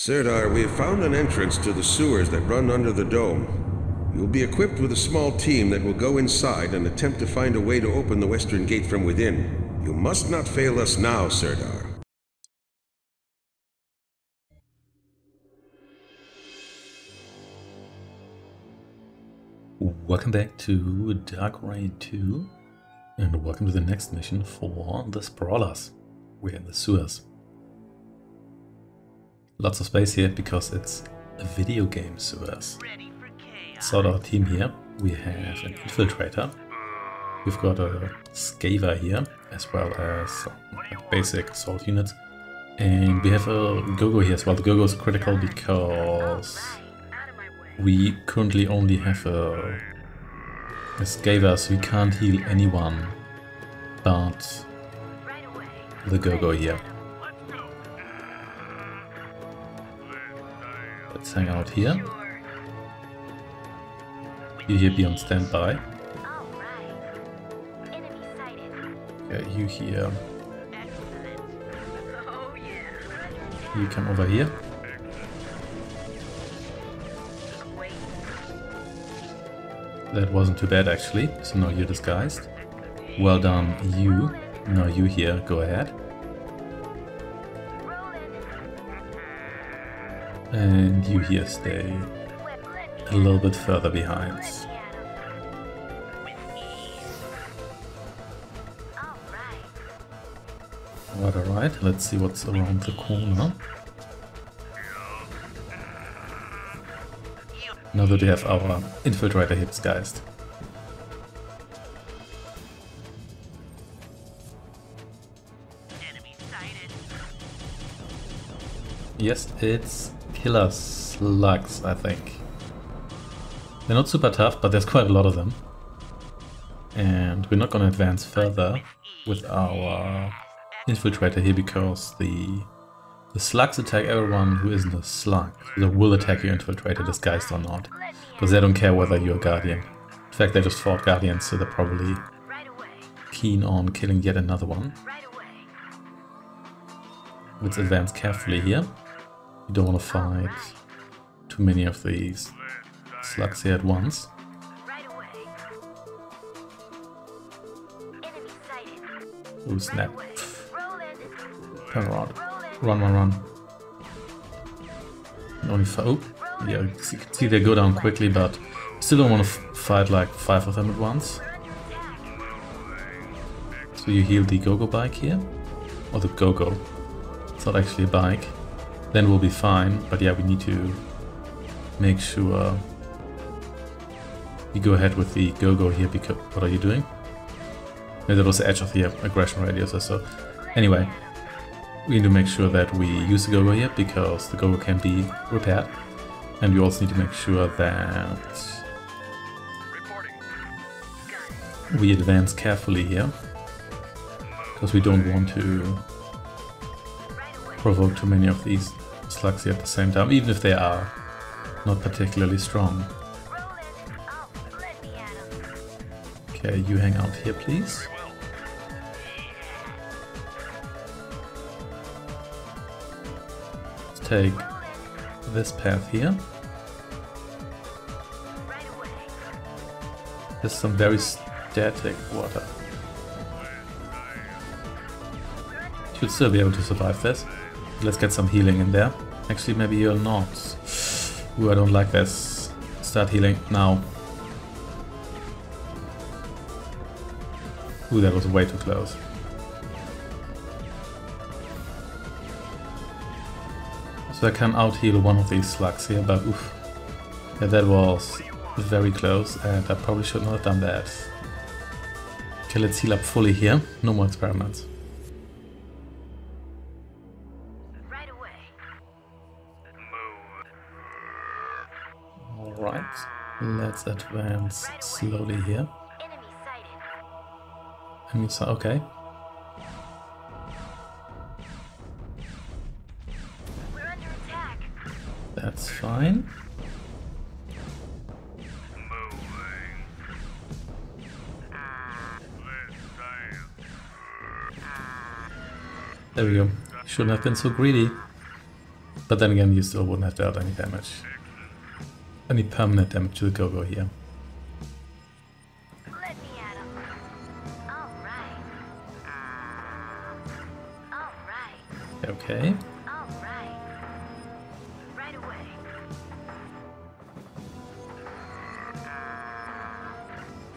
Sirdar, we have found an entrance to the sewers that run under the dome. You'll be equipped with a small team that will go inside and attempt to find a way to open the western gate from within. You must not fail us now, Sirdar. Welcome back to Dark Reign 2 and welcome to the next mission for the Sprawlers. We're in the sewers. Lots of space here because it's a video game sewers. So our team here, we have an infiltrator, we've got a scaver here as well as basic assault units and we have a Gogo here as well. The Gogo is critical because we currently only have a, a Scaver, so we can't heal anyone but the Gogo here. Let's hang out here. You here be on standby. Yeah, you here. You come over here. That wasn't too bad actually, so now you're disguised. Well done, you. Now you here, go ahead. And you here stay a little bit further behind. Alright, alright, let's see what's around the corner. Now that we have our infiltrator disguised. Yes, it's killer slugs, I think. They're not super tough, but there's quite a lot of them. And we're not going to advance further with our infiltrator here because the the slugs attack everyone who isn't a slug. They will attack your infiltrator, disguised or not. Because they don't care whether you're a guardian. In fact, they just fought guardians, so they're probably keen on killing yet another one. Let's advance carefully here. You don't want to fight too many of these slugs here at once. Ooh, snap. Turn around. Run, run, run. Only four. Yeah, you can see they go down quickly, but still don't want to fight like five of them at once. So you heal the go-go bike here. Or the go-go. It's not actually a bike. Then we'll be fine, but yeah, we need to make sure you go ahead with the go-go here because what are you doing? Maybe that was the edge of the aggression radius or so. Anyway, we need to make sure that we use the go-go here because the go-go can be repaired. And we also need to make sure that we advance carefully here because we don't want to provoke too many of these slugs at the same time, even if they are not particularly strong. Okay, you hang out here, please. Let's take this path here. There's some very static water. Should still be able to survive this. Let's get some healing in there. Actually, maybe you're not. Ooh, I don't like this. Start healing now. Ooh, that was way too close. So I can out-heal one of these slugs here, but oof. Yeah, that was very close, and I probably should not have done that. Okay, let's heal up fully here. No more experiments. Let's advance slowly here. Enemy sighted. okay. That's fine. There we go. Shouldn't have been so greedy. But then again, you still wouldn't have dealt any damage. Any permanent damage to the Go-Go here. Let me at 'em. All right. All right. Okay. All right. Right away.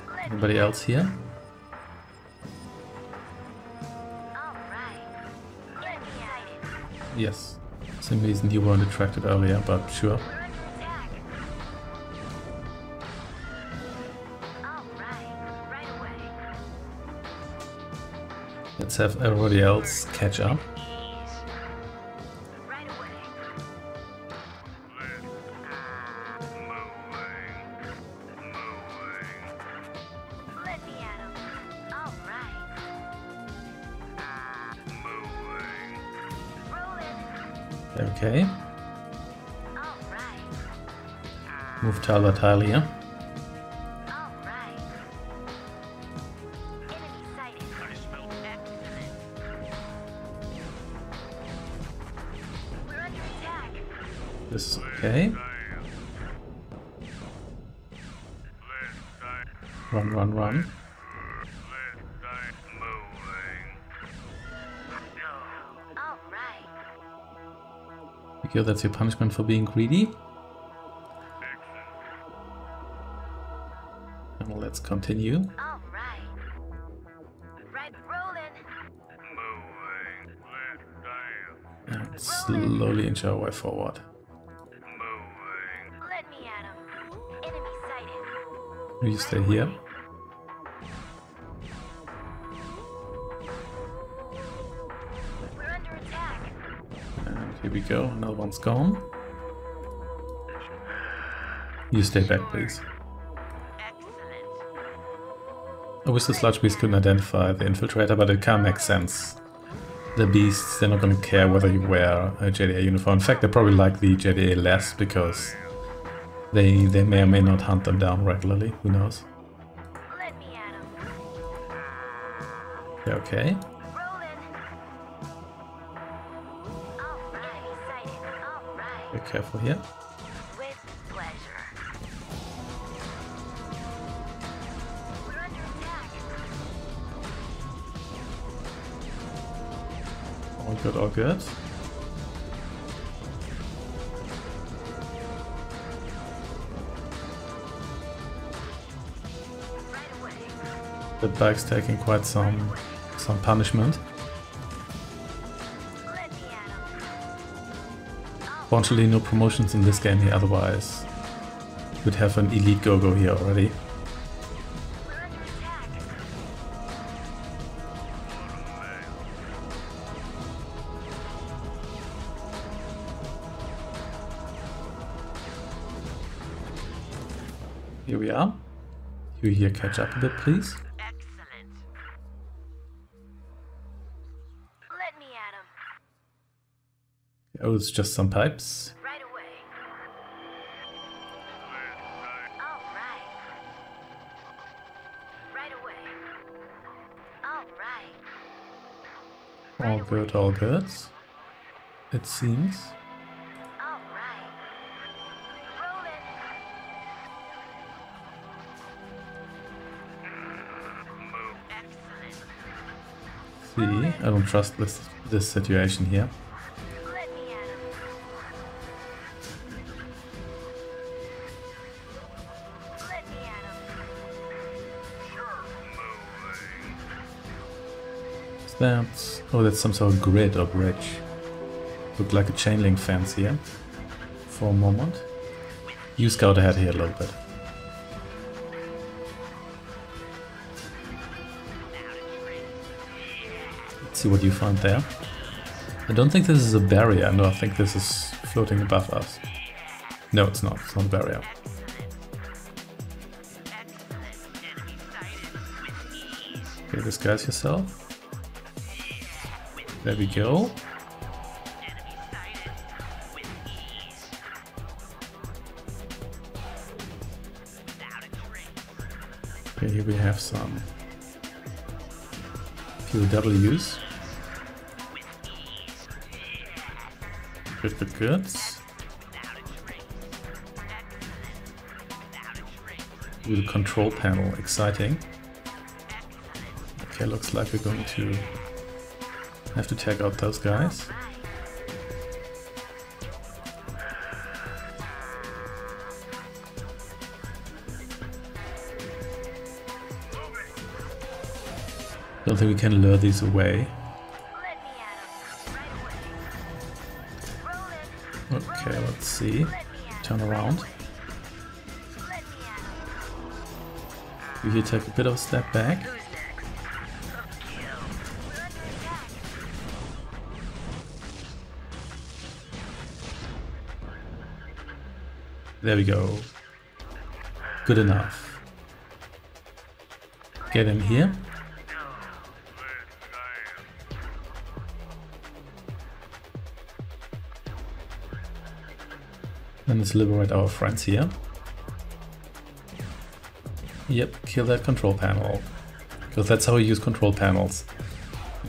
Let me Anybody else here? All right. Get me. Yes. Same reason you weren't attracted earlier, but sure. Let's have everybody else catch up. Okay. Move Tyler Tyler here. This is okay. Run, run, run. All right. Because that's your punishment for being greedy. And let's continue. All right. Right, rolling. And slowly inch our way forward. You stay here. We're under attack. And here we go. Another one's gone. You stay back, please. I wish the sludge beast couldn't identify the infiltrator, but it kind of makes sense. The beasts, they're not going to care whether you wear a JDA uniform. In fact, they probably like the JDA less because they they may or may not hunt them down regularly. Who knows? Let me at 'em. Yeah, okay. Rolling. All right. Enemy sighted. All right. Be careful here. With pleasure. We're under attack. All good, all good. The bike's taking quite some some punishment. Fortunately, no promotions in this game here, otherwise we'd have an elite go-go here already. Here we are. You here catch up a bit, please. Oh, it's just some pipes. Right away. All right. Right away. All right. All good, all good. It seems. All right. Rolling. See, I don't trust this this situation here. That... Oh, that's some sort of grid or bridge. Looked like a chain link fence here. For a moment. You scout ahead here a little bit. Let's see what you find there. I don't think this is a barrier. No, I think this is floating above us. No, it's not. It's not a barrier. Okay, disguise yourself. There we go. Okay, here we have some few POWs. Good, good, good. With the control panel, exciting. Okay, looks like we're going to have to take out those guys. Don't think we can lure these away. Okay, let's see. Turn around. We here take a bit of a step back. There we go. Good enough. Get him here. Then let's liberate our friends here. Yep, kill that control panel. Because that's how you use control panels.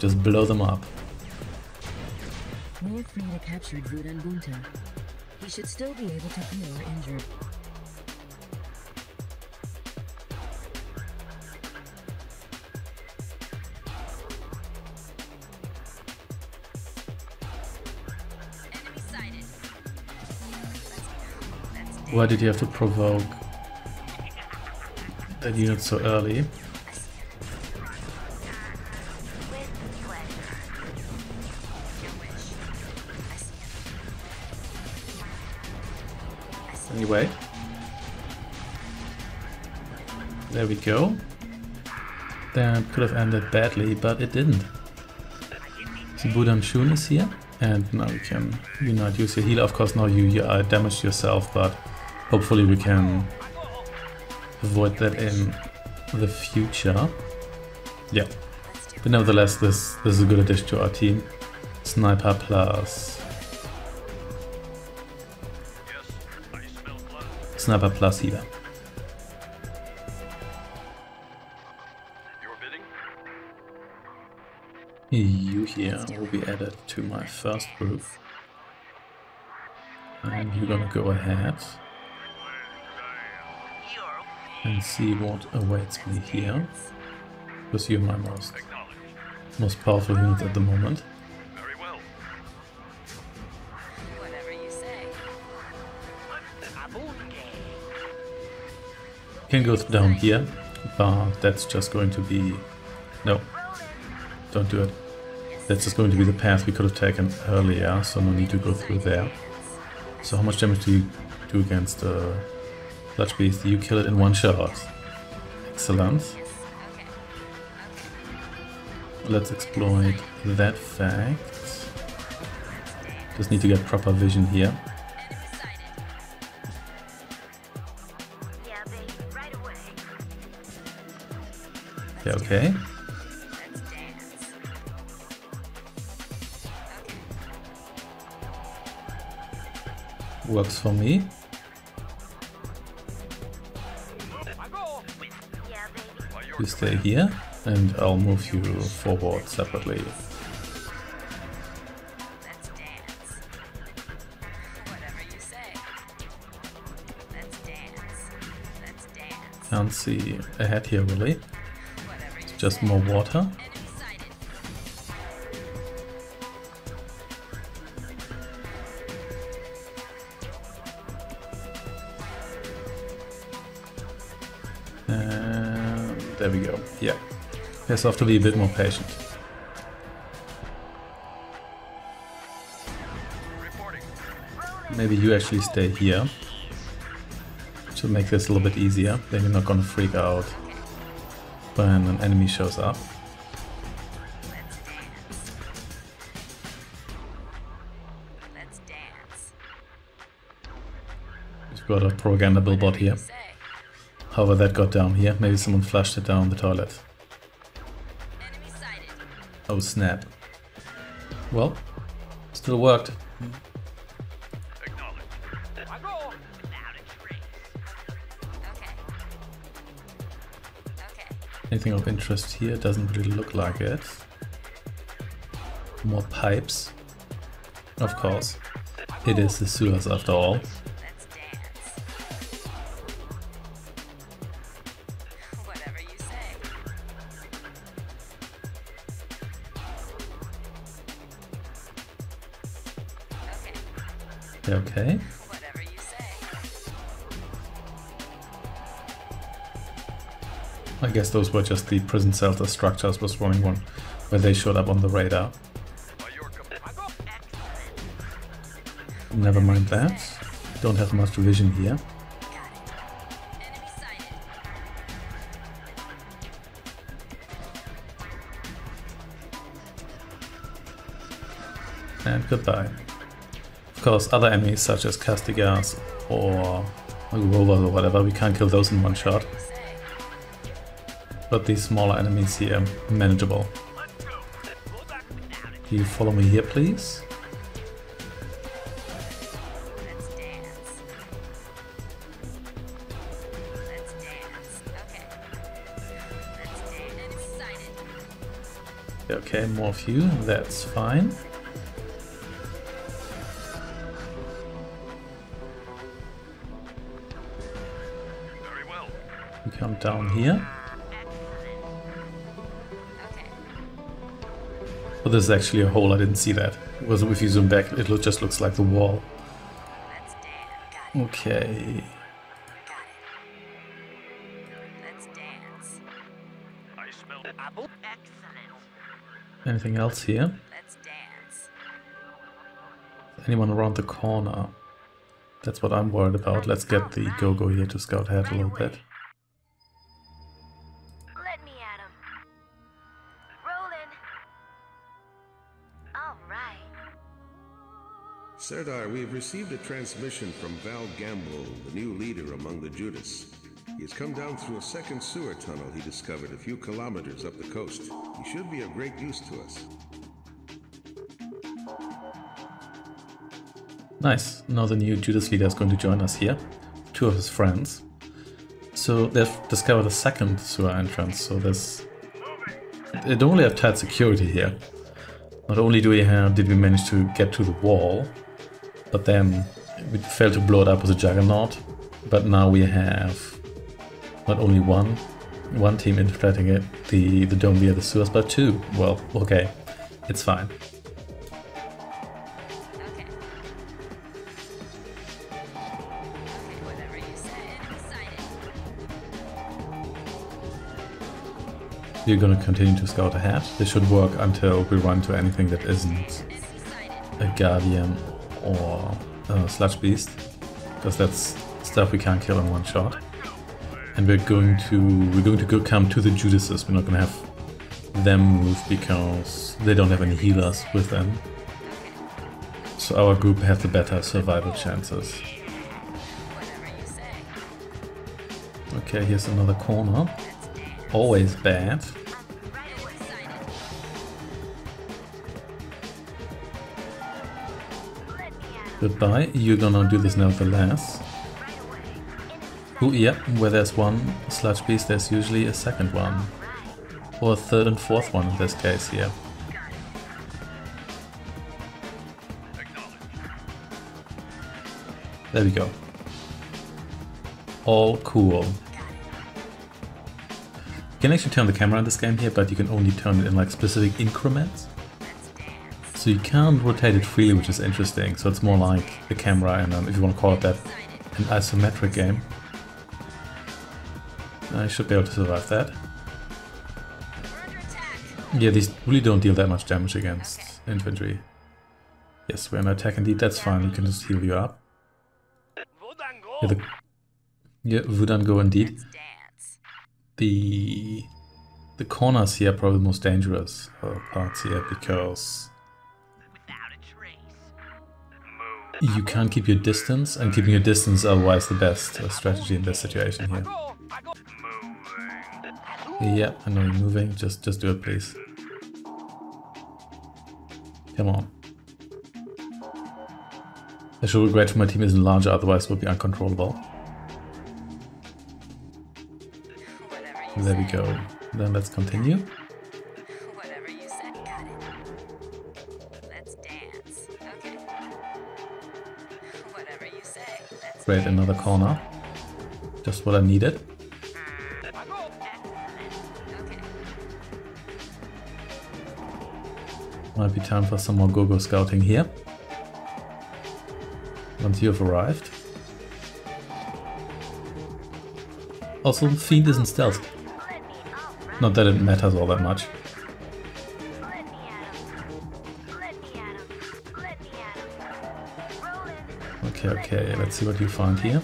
Just blow them up. Bunta. He should still be able to heal injured. Why did you have to provoke that unit so early? Go. That could have ended badly, but it didn't. So Budan Shun is here, and now we can not use your heal. Of course, now you, you uh, damaged yourself, but hopefully we can avoid that in the future. Yeah. But nevertheless, this, this is a good addition to our team. Sniper plus Sniper plus healer. Here will be added to my first group. And you're gonna go ahead and see what awaits me here. Because you're my most, most powerful unit at the moment. Can go down here, but that's just going to be... No, don't do it. That's just going to be the path we could have taken earlier, so no need to go through there. So how much damage do you do against uh, the Sludge Beast? You kill it in one shot. Excellent. Let's exploit that fact. Just need to get proper vision here. Okay. Works for me. You stay here, and I'll move you forward separately. Let's dance. Whatever you say. Let's dance. Let's dance. Can't see ahead here really. It's Just more water. And there we go. Yeah. Guess I have to be a bit more patient. Maybe you actually stay here. To make this a little bit easier. Then you're not gonna freak out when an enemy shows up. Let's dance. We've got a propaganda billboard here. However, that got down here. Maybe someone flushed it down the toilet. Oh snap. Well, still worked. Anything of interest here? Doesn't really look like it. More pipes. Of course. It is the sewers after all. Those were just the prison cells the structures was running one where they showed up on the radar. Never mind that. Don't have much vision here. And goodbye. Of course, other enemies such as Castigas or Rovers or whatever, we can't kill those in one shot. But these smaller enemies here, manageable. You follow me here, please? Okay. More of you, that's fine. We come down here. Is actually a hole, I didn't see that. Because if you zoom back, it just looks like the wall. Okay, anything else here? Anyone around the corner? That's what I'm worried about. Let's get the go-go here to scout ahead a little bit. Sirdar, we have received a transmission from Val Gamble, the new leader among the Judas. He has come down through a second sewer tunnel he discovered a few kilometers up the coast. He should be of great use to us. Nice. Now the new Judas leader is going to join us here. Two of his friends. So they've discovered a second sewer entrance. So there's... They don't really have tight security here. Not only do we have, did we manage to get to the wall, but then we failed to blow it up with a juggernaut. But now we have not only one, one team infiltrating it, the, the dome via the sewers, but two. Well, okay, it's fine. Okay. Okay, you say. Enemy sighted. We're gonna continue to scout ahead. This should work until we run to anything that isn't a Guardian or a Sludge Beast. Because that's stuff we can't kill in one shot. And we're going to we're going to go come to the Judases. We're not gonna have them move because they don't have any healers with them. So our group has the better survival chances. Okay, here's another corner. Always bad. Goodbye. You're gonna do this nevertheless. Right away. Oh, yeah, where there's one sludge beast, there's usually a second one. Or a third and fourth one in this case yeah. There we go. All cool. You can actually turn the camera in this game here, but you can only turn it in like specific increments. So you can't rotate it freely, which is interesting. So it's more like a camera and um, if you want to call it that, an isometric game. I should be able to survive that. Yeah, these really don't deal that much damage against infantry. Yes, we're under attack indeed, that's fine, we can just heal you up. Yeah, the, yeah indeed. The the corners here are probably the most dangerous uh, parts here because you can't keep your distance, and keeping your distance is otherwise the best strategy in this situation here. Yeah, I know you're moving. Just just do it, please. Come on. I should regret if my team isn't larger, otherwise it would be uncontrollable. There we go. Then let's continue. Create another corner. Just what I needed. Might be time for some more go-go scouting here. Once you've arrived. Also, Fiend isn't stealth. Not that it matters all that much. Okay, okay, let's see what you find here.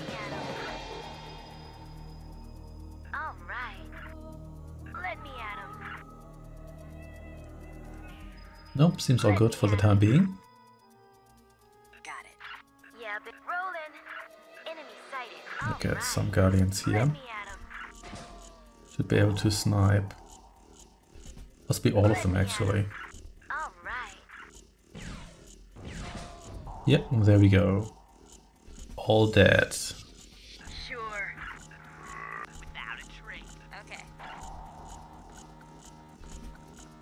Nope, seems all good for the time being. Right. some guardians here. Should be able to snipe. Must be all of them actually. Yep, there we go. All dead. Sure. Without a trace. Okay.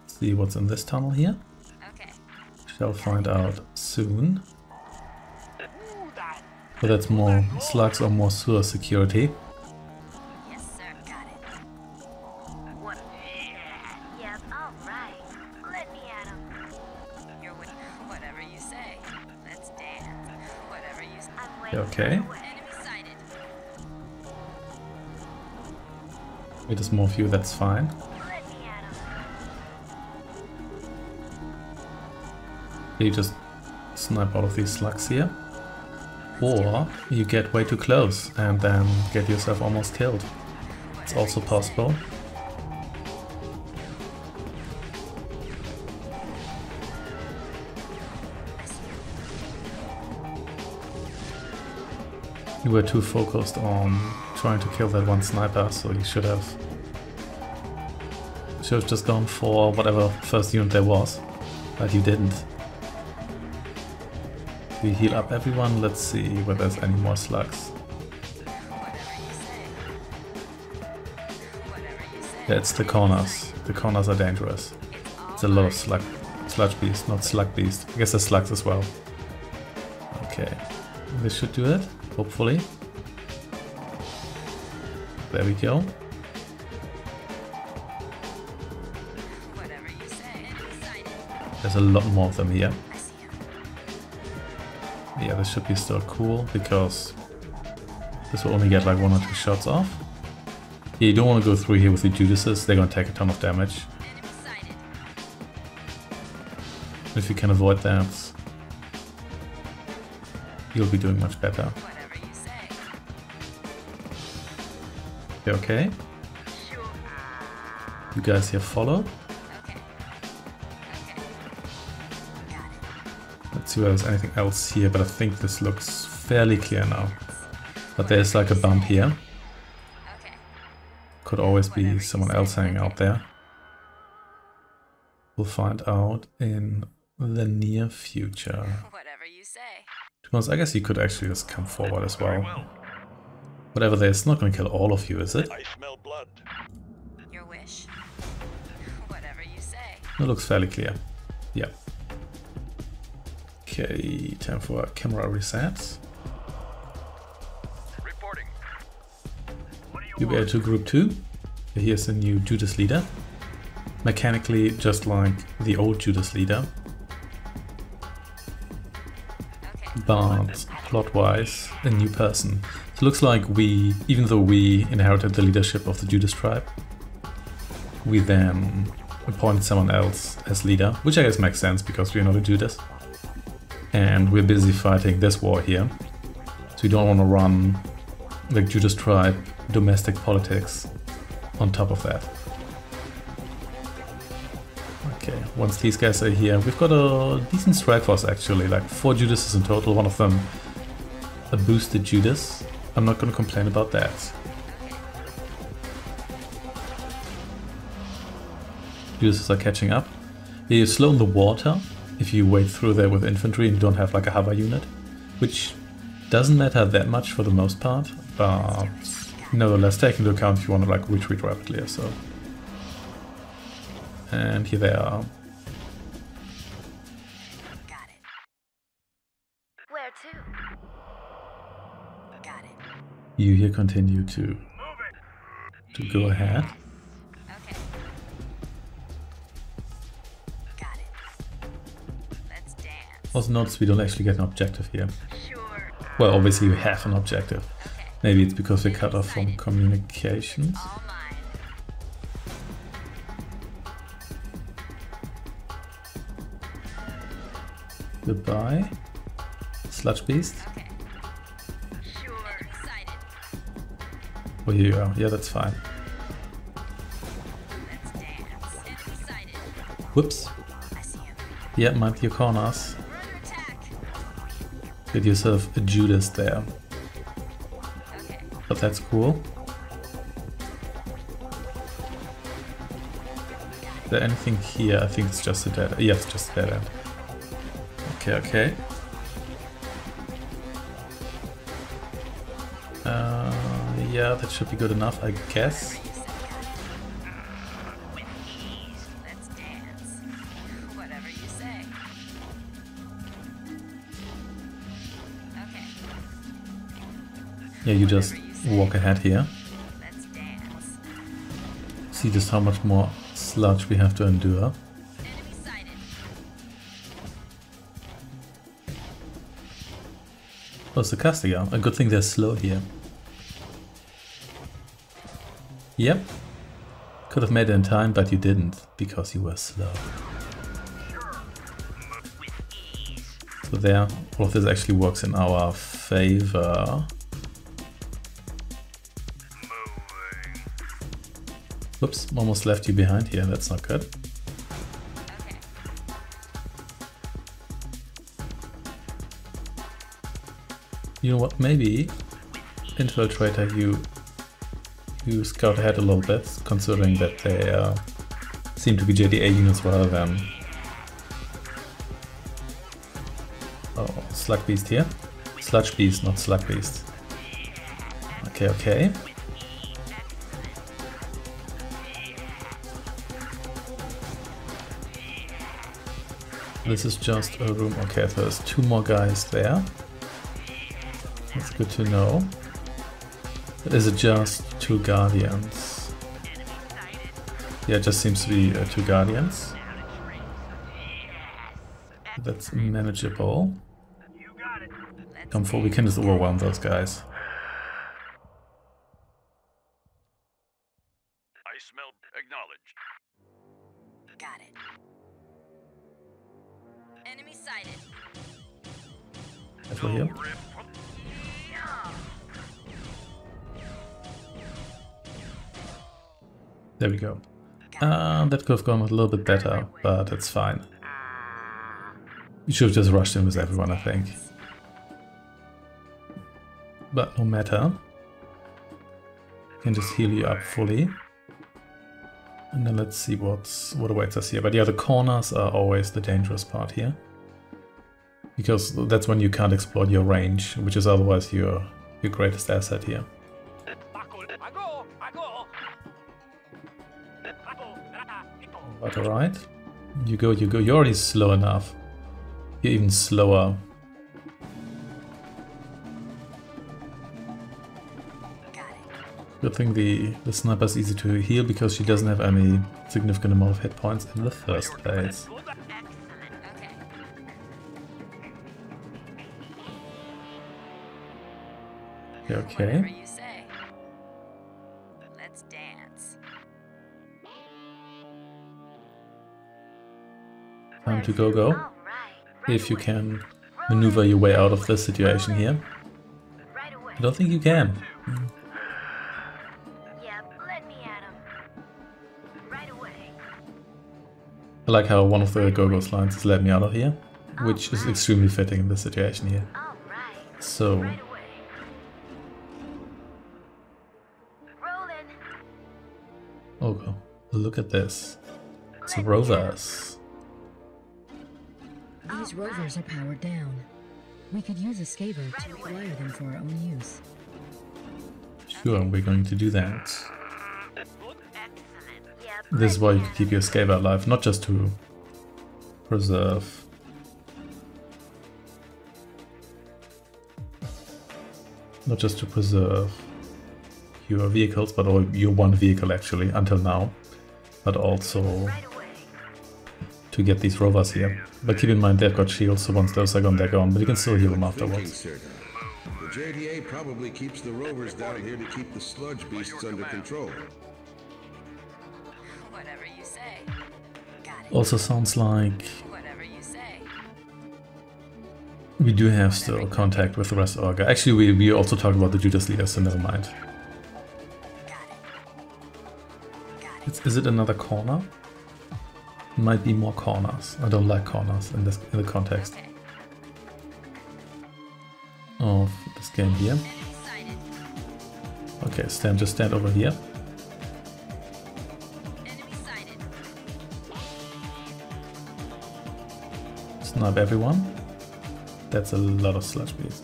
See what's in this tunnel here. Okay. Shall find out soon. But that's more slugs or more sewer security. Of you, that's fine. You just snipe all of these slugs here. Or you get way too close and then get yourself almost killed. It's also possible. You were too focused on trying to kill that one sniper, so you should have should have just gone for whatever first unit there was, but you didn't. We heal up everyone. Let's see whether there's any more slugs. It's the corners. The corners are dangerous. It's a lot of slug, sludge beast, not slug beast. I guess there's slugs as well. Okay, this should do it. Hopefully. There we go. There's a lot more of them here. Yeah, this should be still cool because this will only get like one or two shots off. Yeah, you don't want to go through here with the Judases, they're gonna take a ton of damage. If you can avoid that, you'll be doing much better. You okay. You guys here follow. See if there's anything else here, but I think this looks fairly clear now. But there's like a bump here. Could always be someone else hanging out there. We'll find out in the near future. Whatever you say. To be honest, I guess you could actually just come forward as well. Whatever there is not going to kill all of you, is it? I smell blood. Your wish. Whatever you say. It looks fairly clear. Yeah. Okay, time for a camera reset. Reporting. You'll to group 2. Here's the new Judas leader. Mechanically, just like the old Judas leader, but plot-wise, a new person. So it looks like we, even though we inherited the leadership of the Judas tribe, we then appoint someone else as leader, which I guess makes sense because we're not a Judas. And we're busy fighting this war here. So we don't want to run like Judas tribe domestic politics on top of that. Okay, once these guys are here, we've got a decent strike force actually, like four Judases in total, one of them a boosted Judas. I'm not gonna complain about that. Judases are catching up. Yeah, you slow in the water if you wade through there with infantry and you don't have like a hover unit, which doesn't matter that much for the most part, but nevertheless take into account if you want to like retreat rapidly or so. And here they are. Got it. Where to? Got it. You here continue to to go ahead. Also notice we don't actually get an objective here. Sure. Well, um, obviously we have an objective. Okay. Maybe it's because we're cut off from communications. Goodbye. Sludge Beast. Okay. Sure. Oh, here you are. Yeah, that's fine. Let's dance. Enemy sighted. Whoops. I see him. Yeah, mind your corners. Get yourself a Judas there. But that's cool. Is there anything here? I think it's just a dead Yeah, it's just a dead end. Okay, okay. Uh, yeah, that should be good enough, I guess. Yeah, you just walk ahead here. See just how much more sludge we have to endure. Oh, it's the Castigar. A good thing they're slow here. Yep. Could have made it in time, but you didn't, because you were slow. So there, all of this actually works in our favor. Whoops, almost left you behind here, that's not good. You know what, maybe Infiltrator you you scout ahead a little bit, considering that they uh, seem to be JDA units rather than Oh, Slug Beast here. Sludge Beast, not Slug Beast. Okay, okay. This is just a room. Okay, so there's two more guys there. That's good to know. Is it just two guardians? Yeah, it just seems to be uh, two guardians. That's manageable. Come forward, we can just overwhelm those guys. There we go. Uh, that could have gone a little bit better, but it's fine. We should have just rushed in with everyone, I think. But no matter. Can just heal you up fully. And then let's see what's what awaits us here. But yeah, the corners are always the dangerous part here. Because that's when you can't exploit your range, which is otherwise your your greatest asset here. But alright. You go, you go. You're already slow enough. You're even slower. Good thing the, the sniper's easy to heal because she doesn't have any significant amount of hit points in the first place. Okay. Okay, Time to go go. If you can maneuver your way out of this situation here. I don't think you can. I like how one of the Go-Go's lines has let me out of here, which is extremely fitting in this situation here. So, oh, look at this. It's rovers. These rovers are powered down. We could use a scaver to acquire them for our own use. Sure, we're going to do that. This is why you can keep your scaver alive, not just to preserve. not just to preserve your vehicles, but or your one vehicle actually until now, but also Right. To get these rovers here. But keep in mind they've got shields, so once those are gone, they're gone. But you can still heal them Thinking, afterwards. sir. The JDA probably keeps the rovers down here to keep the sludge beasts under control. Whatever you say. Got it. Also sounds like Whatever you say. we do have still contact with the rest of our guys. Actually, we, we also talked about the Judas leader, so never mind. Got it. Got. It's, is it another corner? Might be more corners. I don't like corners in this in the context of this game here. Okay, stand just stand over here. Snipe everyone. That's a lot of sludge bees.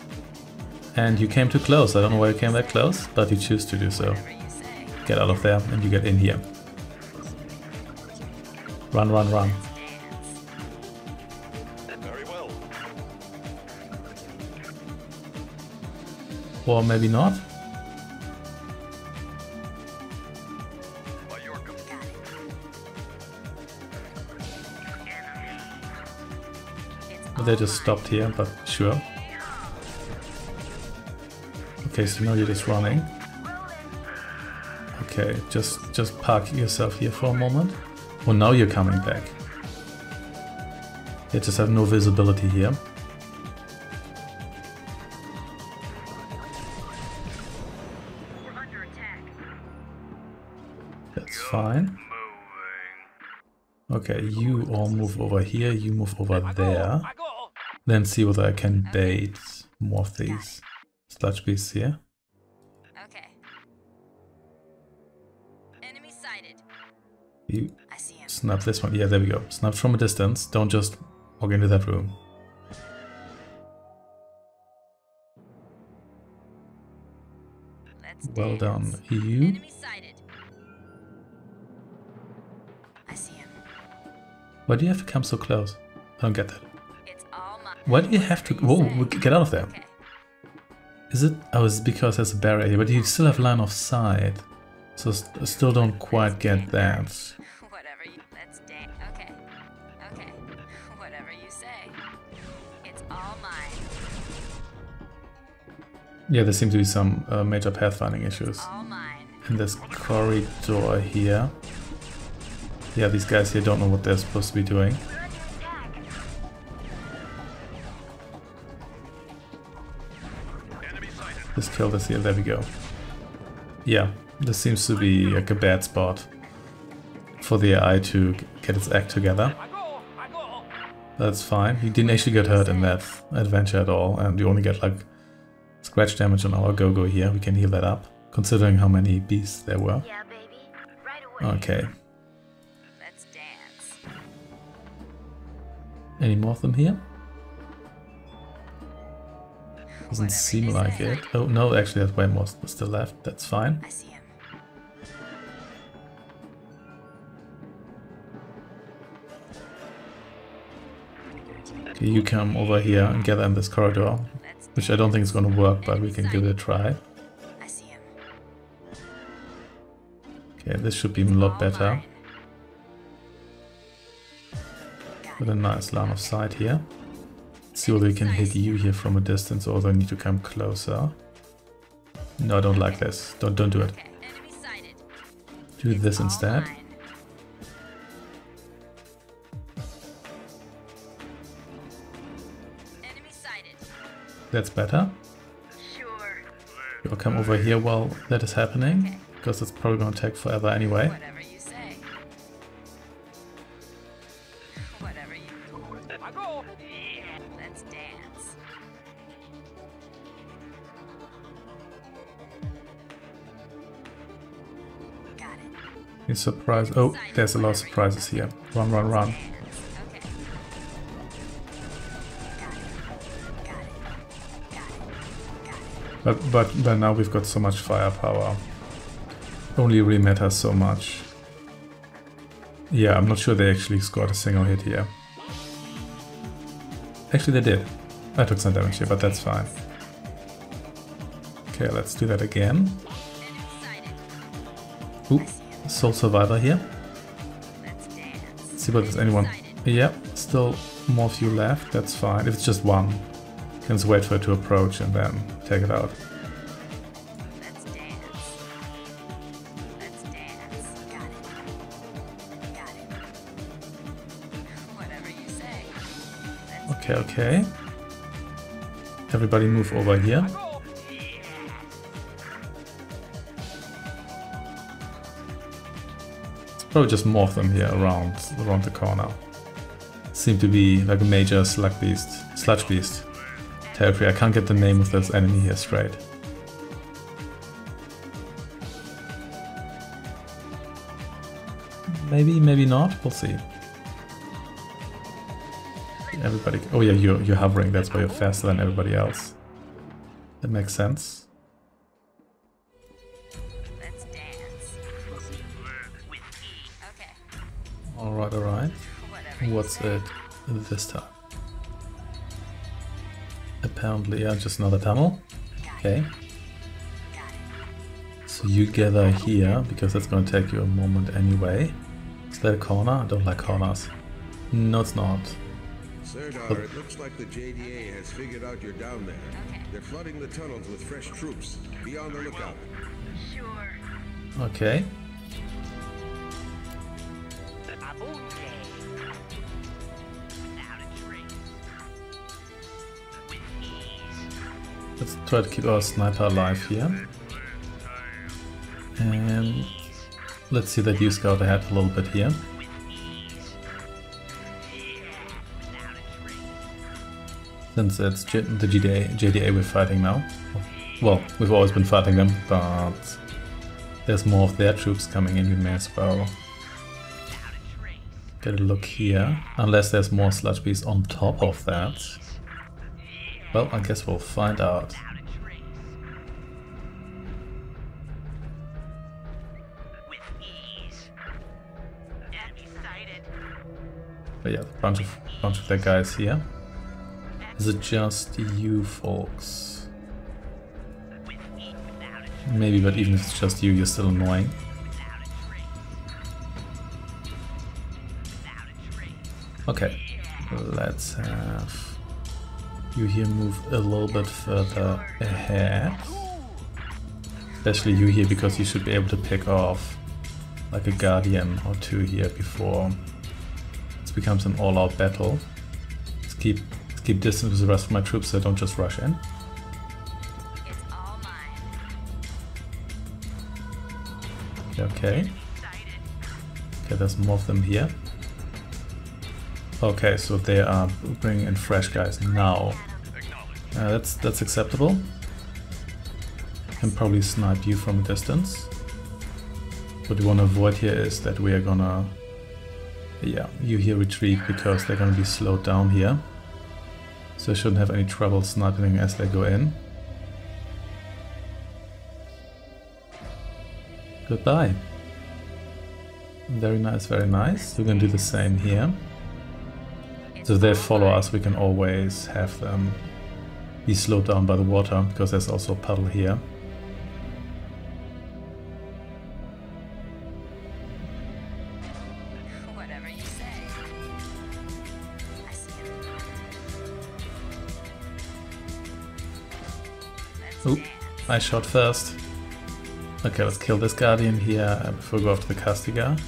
And you came too close. I don't know why you came that close, but you choose to do so. Get out of there and you get in here. Run, run, run. Very well. Or maybe not. They just stopped here, but sure. Okay, so now you're just running. Okay, just just park yourself here for a moment. Oh, now you're coming back. You just have no visibility here. We're under attack. That's fine. Okay, you all move over here, you move over there. Then see whether I can bait more of these sludge beasts here. Okay. Enemy sighted. You I see him. Snap this one. Yeah, there we go. Snap from a distance. Don't just walk into that room. Let's Well done. dance. You Enemy. I see him. Why do you have to come so close? I don't get that. It's all mine. Why do you have to? Whoa, get out of there. Okay. Is it? Oh, it's because there's a barrier here, but you still have line of sight. So st- still don't quite get that. Whatever you say. It's all mine. Yeah, there seem to be some uh, major pathfinding issues in this corridor here. Yeah, these guys here don't know what they're supposed to be doing. We're under attack. Enemy sighted. Just kill this here. There we go. Yeah, this seems to be like a bad spot for the AI to get its act together. That's fine. You didn't actually get hurt in that adventure at all, and you only get like scratch damage on our go-go here. We can heal that up, considering how many beasts there were. Yeah, baby. Right away. Okay. Let's dance. Any more of them here? Doesn't Whatever seem like it. Oh no, actually there's way more still left. That's fine. Okay, you come over here and gather in this corridor, which I don't think is going to work, but we can give it a try. Okay, this should be a lot better. With a nice line of sight here. See whether we can hit you here from a distance, or I need to come closer? No, I don't like this. Don't don't do it. Do this instead. That's better. Sure. You'll come over here while that is happening, because it's probably going to take forever anyway. Whatever you say. Whatever you. Let's dance. Got it. You surprise. Oh, there's a lot of surprises here. Run, run, run. But but but now we've got so much firepower. Only really matters so much. Yeah, I'm not sure they actually scored a single hit here. Actually, they did. I took some damage here, but that's fine. Okay, let's do that again. Oop, Sole Survivor here. Let's see whether there's anyone. Yep, still more few left, that's fine. If it's just one, can just wait for it to approach and then take it out. Let's dance. Let's dance. Got it. Got it. Whatever you say. Let's Okay, okay. Everybody move over here. Probably just more of them here around around the corner. Seem to be like a major slug beast, sludge beast territory. I can't get the name of this enemy here straight. Maybe, maybe not. We'll see. Everybody. Oh yeah, you're you're hovering. That's why you're faster than everybody else. That makes sense. let's dance. Okay. All right, all right. What's it this time? Apparently, yeah, just another tunnel. Okay. So you gather here because that's going to take you a moment anyway. Is that a corner? I don't like corners. No, it's not. Sirdar, it looks like the JDA has figured out you're down there. Okay. They're flooding the tunnels with fresh troops. Be on the lookout. Sure. Okay. Let's try to keep our sniper alive here. And let's see that you scout ahead a little bit here. Since it's J the GDA, JDA we're fighting now. Well, we've always been fighting them, but there's more of their troops coming in, we may as well get a look here. Unless there's more sludge beasts on top of that. Well, I guess we'll find out. But yeah, a bunch of bunch of their guys here. Is it just you folks? Maybe, but even if it's just you, you're still annoying. Okay, let's have you here move a little bit further ahead. Especially you here because you should be able to pick off like a guardian or two here before this becomes an all-out battle. Let's keep let's keep distance with the rest of my troops so I don't just rush in. Okay. Okay, there's more of them here. Okay, so they are bringing in fresh guys now. Uh, that's that's acceptable. Can probably snipe you from a distance. What we want to avoid here is that we are gonna, yeah, you here retreat because they're gonna be slowed down here. So I shouldn't have any trouble sniping as they go in. Goodbye. Very nice, very nice. We're gonna do the same here. So if they follow us, we can always have them be slowed down by the water, because there's also a puddle here. Whatever you say. I see him. Let's Oop. I shot first. Okay, let's kill this guardian here before we go after the Castigar.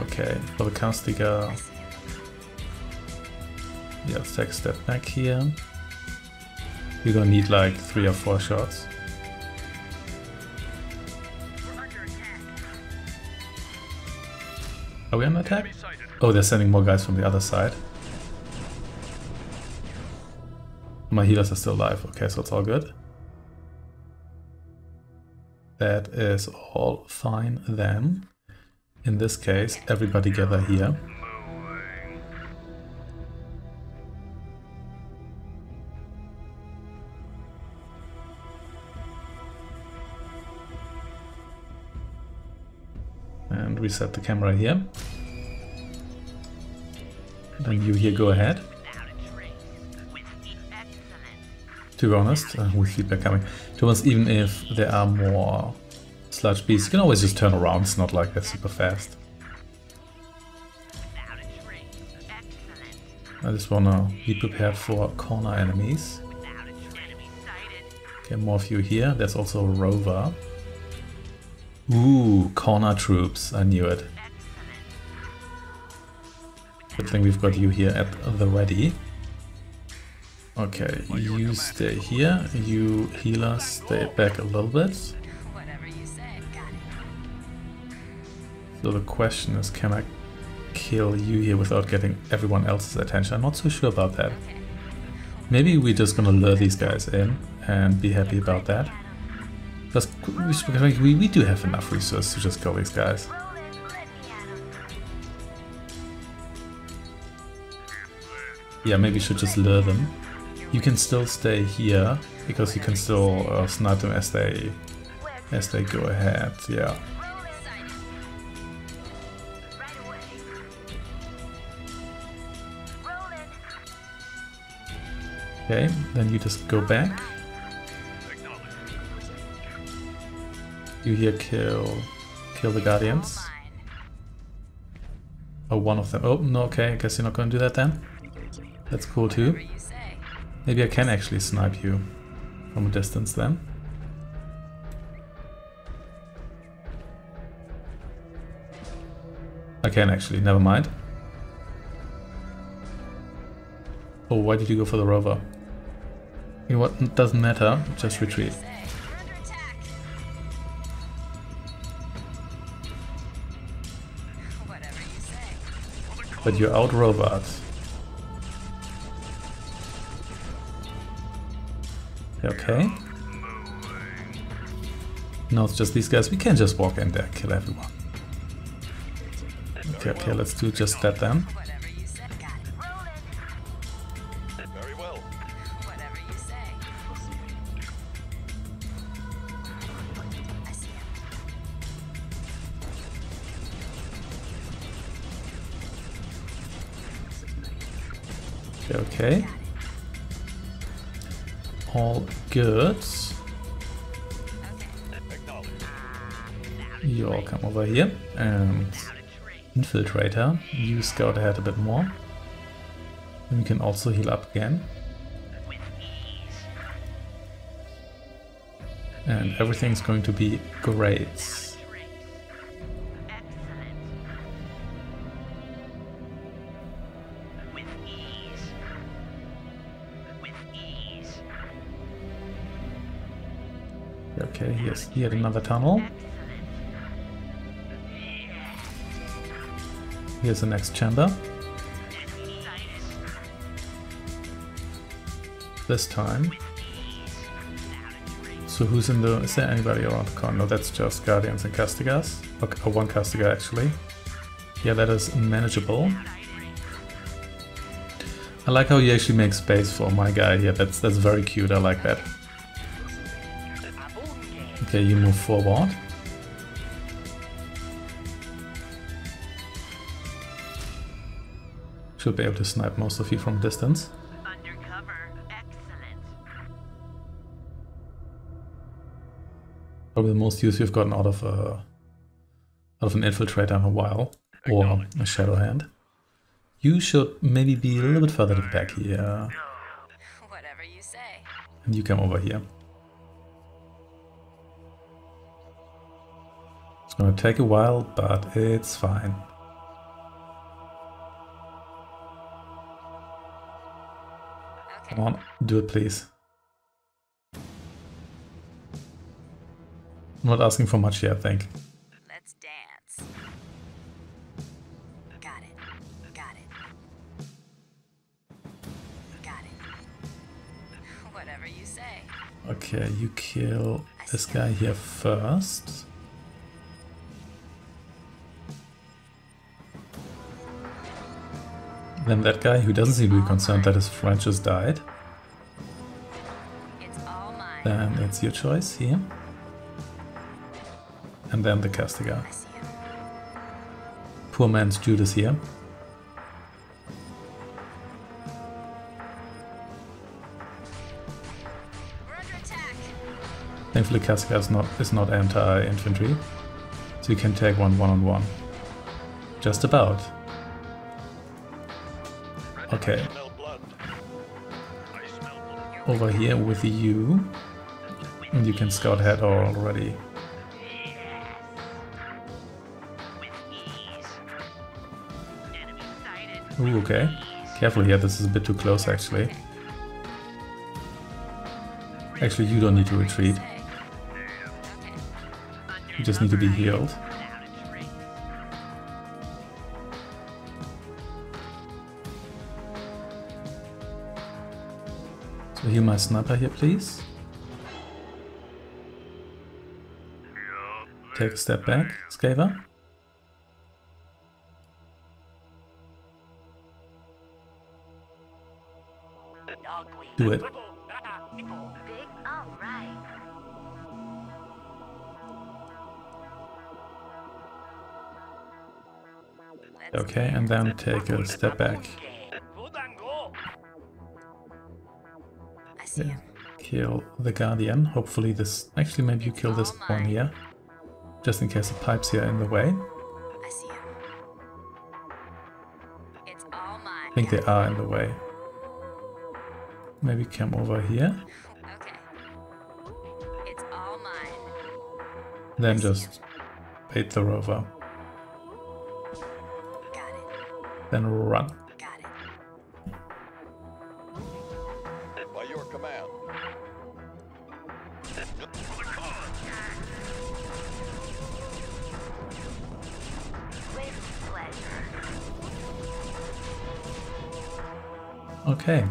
Okay. Okay, for the Castigar, a step back here. You're gonna need like three or four shots. Are we on attack? Oh, they're sending more guys from the other side. My healers are still alive. Okay, so it's all good. That is all fine then. In this case, everybody gather here. Reset the camera here. Then you here go ahead. To be honest, uh, with feedback coming. To be even if there are more sludge beasts, you can always just turn around. It's not like they're super fast. I just wanna be prepared for corner enemies. Okay, more of you here. There's also a rover. Ooh, corner troops. I knew it. Good thing we've got you here at the ready. Okay, you stay here. You healer stay back a little bit. Whatever you say. Got it. So the question is, can I kill you here without getting everyone else's attention? I'm not so sure about that. Maybe we're just gonna lure these guys in and be happy about that. Because we, we do have enough resources to just kill these guys. Yeah, maybe we should just lure them. You can still stay here because you can still uh, snipe them as they as they go ahead. Yeah. Okay, then you just go back. You here kill kill the guardians. Oh, one of them. Oh, no, okay, I guess you're not gonna do that then. That's cool too. Whatever you say. Maybe I can actually snipe you from a distance then. I can actually, never mind. Oh, why did you go for the rover? You know what, it doesn't matter, just retreat. But you're out robots. Okay. No, it's just these guys. We can just walk in there, kill everyone. Okay, okay, let's do just that then. Infiltrator. You scout ahead a bit more. And we can also heal up again. And everything's going to be great. Okay, here's yet another tunnel. Here's the next chamber. This time. So who's in the... Is there anybody around the corner? No, that's just Guardians and Castigas. Okay, oh, one Castiga actually. Yeah, that is manageable. I like how he actually makes space for my guy here. That's that's very cute. I like that. Okay, you move forward. Should be able to snipe most of you from distance. Undercover. Excellent. Probably the most use you've gotten out of a out of an infiltrator in a while, or a shadow hand. You should maybe be a little bit further back here, Whatever you say. and you come over here. It's gonna take a while, but it's fine. Come on, do it please. I'm not asking for much here, I think. Let's dance. Got it. Got it. Got it. Whatever you say. Okay, you kill this guy here first. Then that guy who doesn't seem to be concerned that his friend just died. Then it's your choice here. And then the Castigar. Poor man's Judas here. Thankfully Casca is not, is not anti-infantry, so you can take one one-on-one. -on -one. Just about. Okay, Smell blood. I smell blood. over here with you. And you can scout ahead already. Ooh, okay. Careful here, this is a bit too close actually. Actually, you don't need to retreat. You just need to be healed. Heal my sniper here, please. Take a step back, Scaver. Do it. Okay, and then take a step back. I see him. Kill the Guardian. Hopefully this... Actually, maybe you kill this one here. Just in case the pipes here are in the way. I see him. It's all mine. I think they are in the way. Maybe come over here. Okay. It's all mine. Then just bait the rover. Got it. Then run. Okay.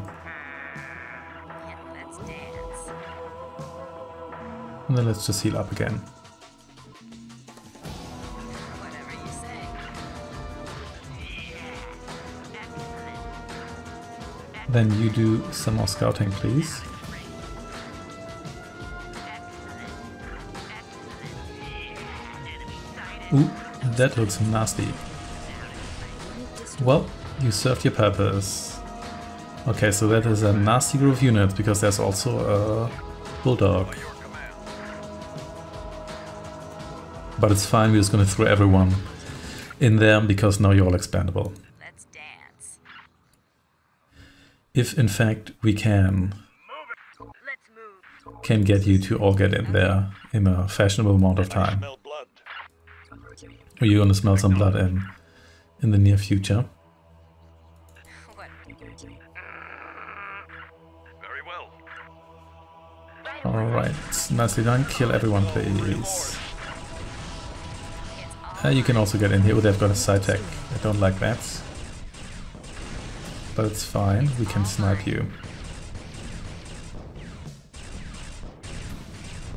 And then let's just heal up again. Then you do some more scouting, please. Ooh, that looks nasty. Well, you served your purpose. Okay, so that is a nasty group of units because there's also a bulldog. But it's fine, we're just gonna throw everyone in there because now you're all expandable. Let's dance. If in fact we can can get you to all get in there in a fashionable amount of time. Smell blood. Or you're gonna smell some blood in in the near future. Nicely done. Kill everyone please. Uh, you can also get in here. Oh, they've got a side tech. I don't like that. But it's fine. We can snipe you.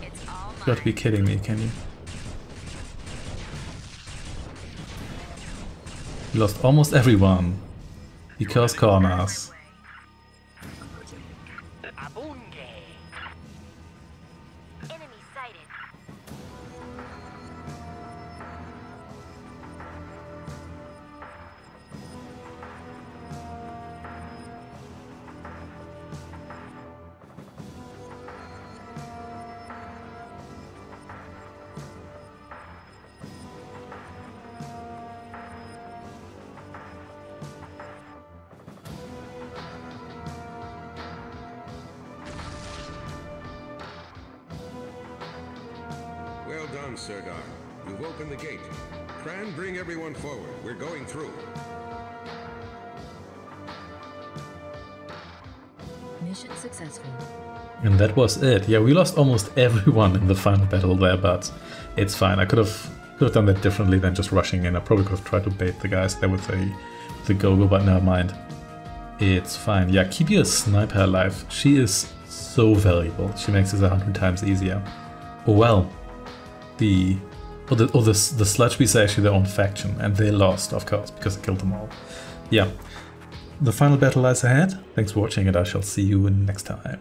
It's all You gotta be kidding me, can you? We lost almost everyone. Because corners. It. Yeah, we lost almost everyone in the final battle there, but it's fine. I could have could have done that differently than just rushing in. I probably could have tried to bait the guys there with the the go-go, but never mind. It's fine. Yeah, keep your sniper alive. She is so valuable. She makes this a hundred times easier. Oh well. The oh the oh the the sludge beasts are actually their own faction, and they lost, of course, because I killed them all. Yeah. The final battle lies ahead. Thanks for watching, and I shall see you next time.